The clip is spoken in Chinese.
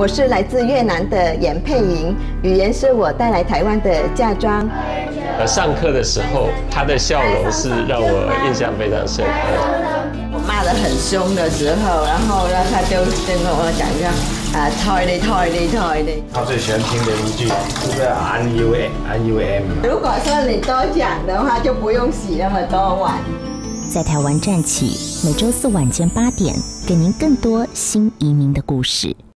我是来自越南的严佩莹，语言是我带来台湾的嫁妆。呃，上课的时候，她的笑容是让我印象非常深刻。我骂得很凶的时候，然后让她就跟跟我讲一下。啊，toilet toilet toilet。他最喜欢听的一句就是 n u a n u m。如果说你多讲的话，就不用洗那么多碗。在台湾站起，每周四晚间八点，给您更多新移民的故事。